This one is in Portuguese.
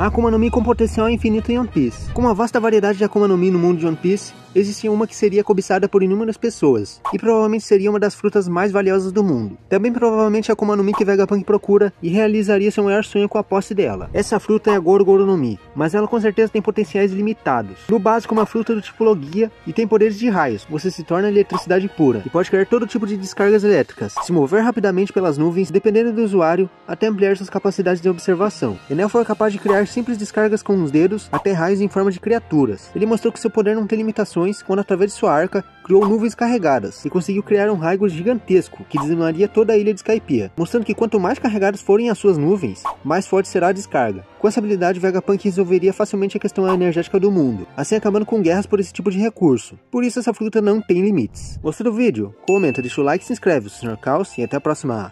A Akuma no Mi com potencial infinito em One Piece. Com uma vasta variedade de Akuma no Mi no mundo de One Piece, existia uma que seria cobiçada por inúmeras pessoas, e provavelmente seria uma das frutas mais valiosas do mundo. Também provavelmente a Akuma no Mi que Vegapunk procura e realizaria seu maior sonho com a posse dela. Essa fruta é a Goro Goro no Mi, mas ela com certeza tem potenciais limitados. No básico, uma fruta do tipo Logia e tem poderes de raios, você se torna eletricidade pura, e pode criar todo tipo de descargas elétricas, se mover rapidamente pelas nuvens, dependendo do usuário, até ampliar suas capacidades de observação. Enel foi capaz de criar simples descargas com os dedos até raios em forma de criaturas. Ele mostrou que seu poder não tem limitações quando através de sua arca criou nuvens carregadas e conseguiu criar um raio gigantesco que dizimaria toda a ilha de Skypiea, mostrando que quanto mais carregadas forem as suas nuvens, mais forte será a descarga. Com essa habilidade, Vegapunk resolveria facilmente a questão energética do mundo, assim acabando com guerras por esse tipo de recurso. Por isso essa fruta não tem limites. Gostou do vídeo? Comenta, deixa o like, se inscreve, Sr. Caos e até a próxima.